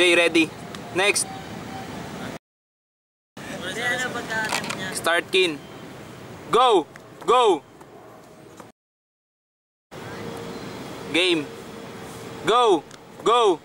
Jay, ready. Next. Start kin. Go! Go! Game. Go! Go!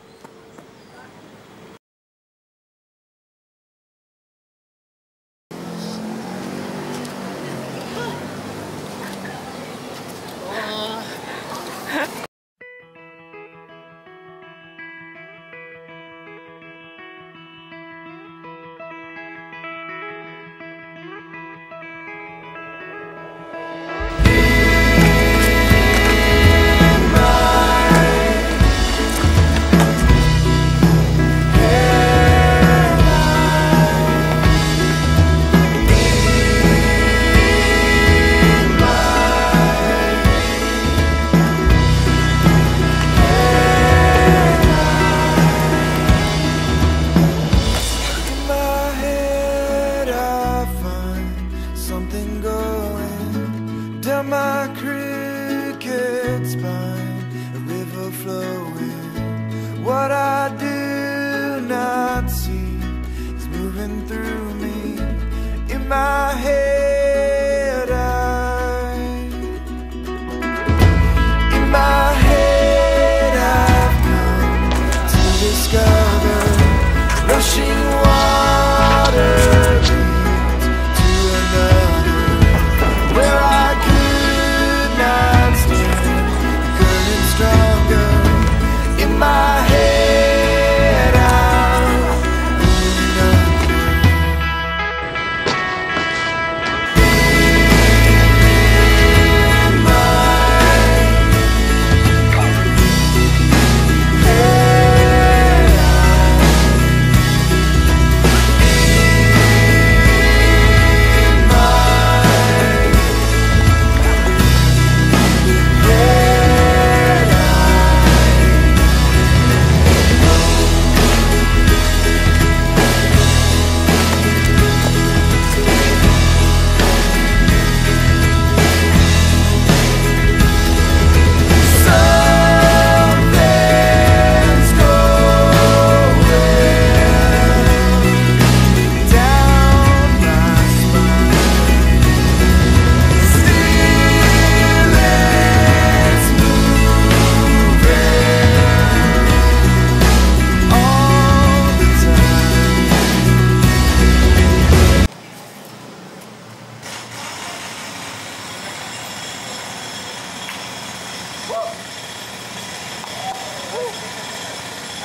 What I do not see is moving through me. In my head,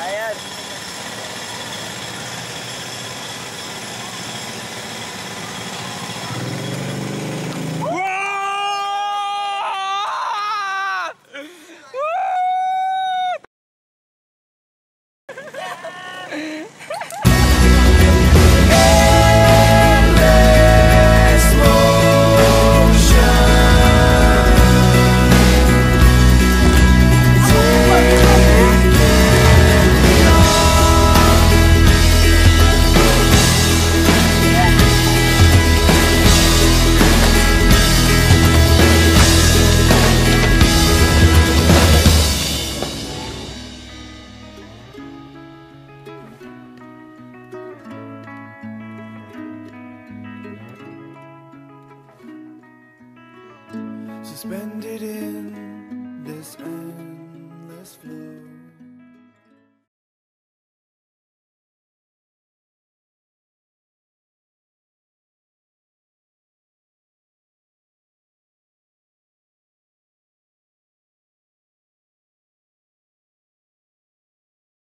Ayan. suspended in this endless flow.